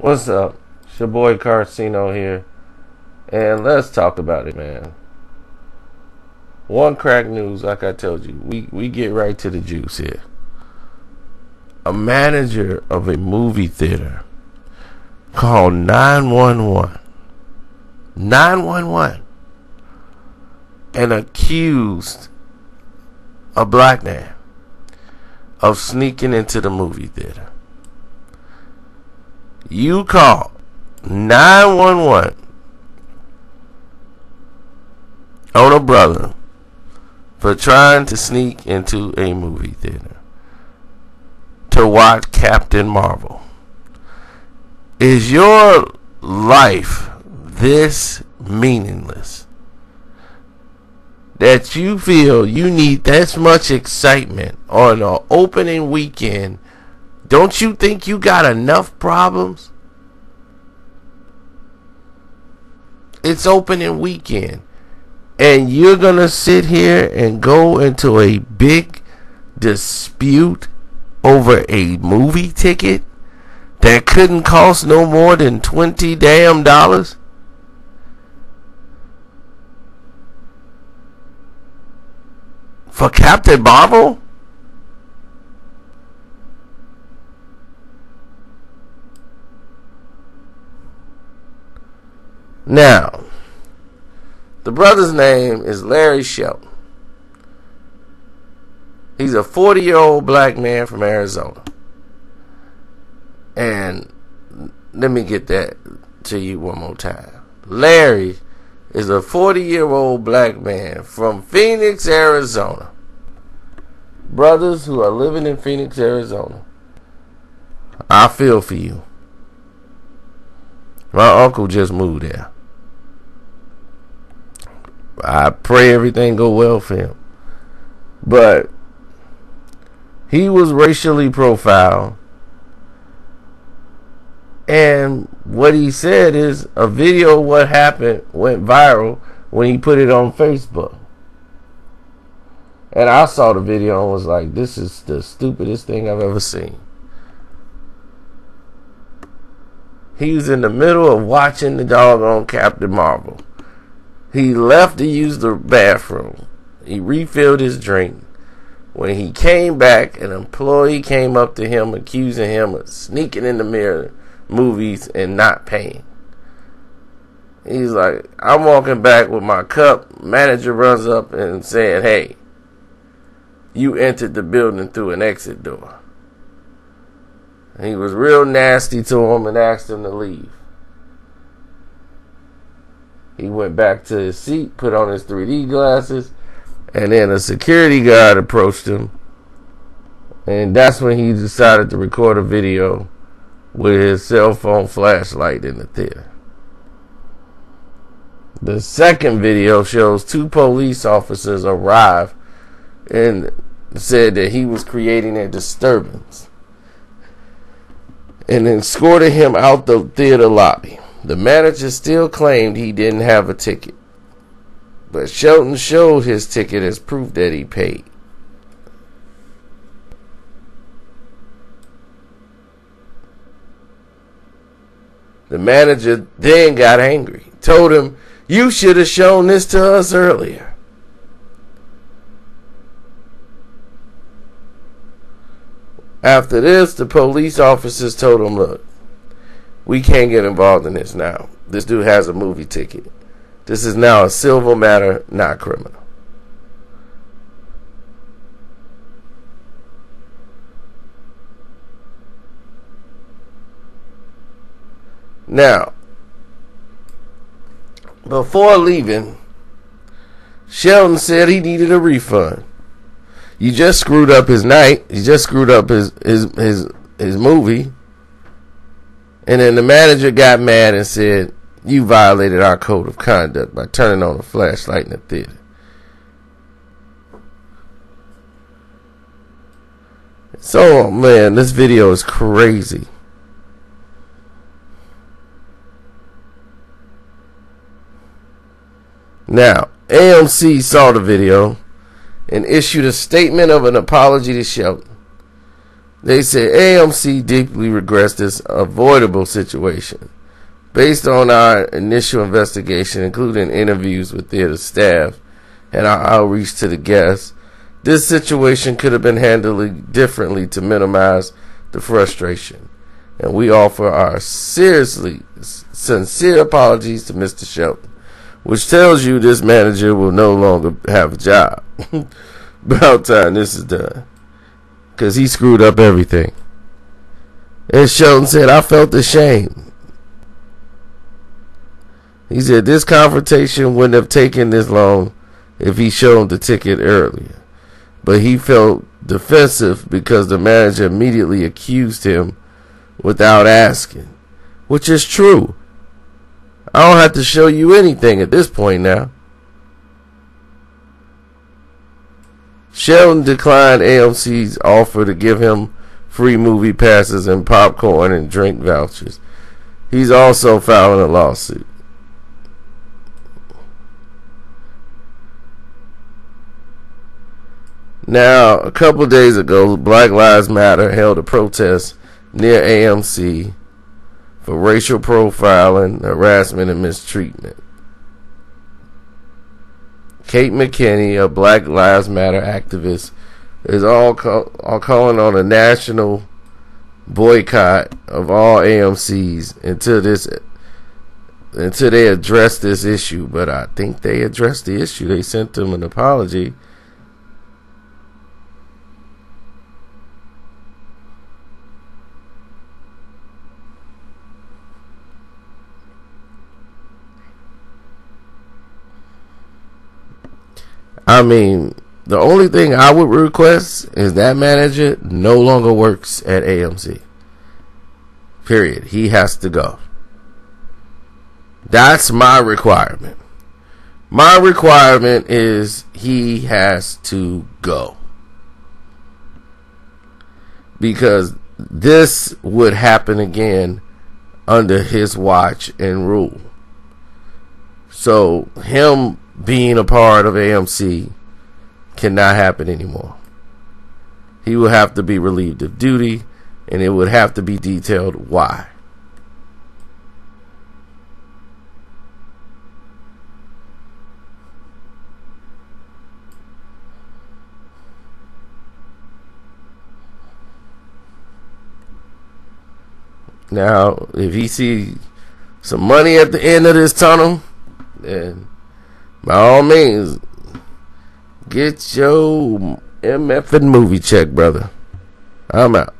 What's up? It's your boy Karceno here. And let's talk about it, man. One crack news, like I told you, we, we get right to the juice here. A manager of a movie theater called 911. 911. And accused a black man of sneaking into the movie theater. You call 911 on a brother for trying to sneak into a movie theater to watch Captain Marvel. Is your life this meaningless that you feel you need that much excitement on an opening weekend? Don't you think you got enough problems? It's opening weekend. And you're going to sit here and go into a big dispute over a movie ticket that couldn't cost no more than 20 damn dollars? For Captain Marvel? Now, the brother's name is Larry Shelton. He's a 40 year old black man from Arizona. And let me get that to you one more time. Larry is a 40 year old black man from Phoenix, Arizona. Brothers who are living in Phoenix, Arizona. I feel for you. My uncle just moved there. I pray everything go well for him. But he was racially profiled. And what he said is a video of what happened went viral when he put it on Facebook. And I saw the video and was like, this is the stupidest thing I've ever seen. He was in the middle of watching the doggone Captain Marvel. He left to use the bathroom. He refilled his drink. When he came back, an employee came up to him accusing him of sneaking in the mirror movies and not paying. He's like, I'm walking back with my cup. Manager runs up and said, Hey, you entered the building through an exit door. He was real nasty to him and asked him to leave. He went back to his seat, put on his 3D glasses, and then a security guard approached him. And that's when he decided to record a video with his cell phone flashlight in the theater. The second video shows two police officers arrive and said that he was creating a disturbance and escorted him out the theater lobby. The manager still claimed he didn't have a ticket, but Shelton showed his ticket as proof that he paid. The manager then got angry, told him, You should have shown this to us earlier. After this, the police officers told him, Look, we can't get involved in this now. This dude has a movie ticket. This is now a civil matter, not criminal. Now, before leaving, Shelton said he needed a refund. You just screwed up his night. You just screwed up his his his his movie. And then the manager got mad and said, You violated our code of conduct by turning on a flashlight in the theater. So, man, this video is crazy. Now, AMC saw the video and issued a statement of an apology to Shelton. They said AMC deeply regrets this avoidable situation. Based on our initial investigation, including interviews with theater staff and our outreach to the guests, this situation could have been handled differently to minimize the frustration. And we offer our seriously sincere apologies to Mr. Shelton, which tells you this manager will no longer have a job. About time this is done. Because he screwed up everything. And Shelton said, I felt ashamed. He said this confrontation wouldn't have taken this long if he showed the ticket earlier. But he felt defensive because the manager immediately accused him without asking. Which is true. I don't have to show you anything at this point now. Shelton declined AMC's offer to give him free movie passes and popcorn and drink vouchers. He's also filing a lawsuit. Now, a couple days ago, Black Lives Matter held a protest near AMC for racial profiling, harassment, and mistreatment. Kate McKinney, a Black Lives Matter activist, is all, call, all calling on a national boycott of all AMCs until this until they address this issue. But I think they addressed the issue. They sent them an apology I mean, the only thing I would request is that manager no longer works at AMC. Period. He has to go. That's my requirement. My requirement is he has to go. Because this would happen again under his watch and rule. So, him being a part of AMC cannot happen anymore. He will have to be relieved of duty, and it would have to be detailed why. Now, if he see some money at the end of this tunnel, then by all means, get your MF and movie check, brother. I'm out.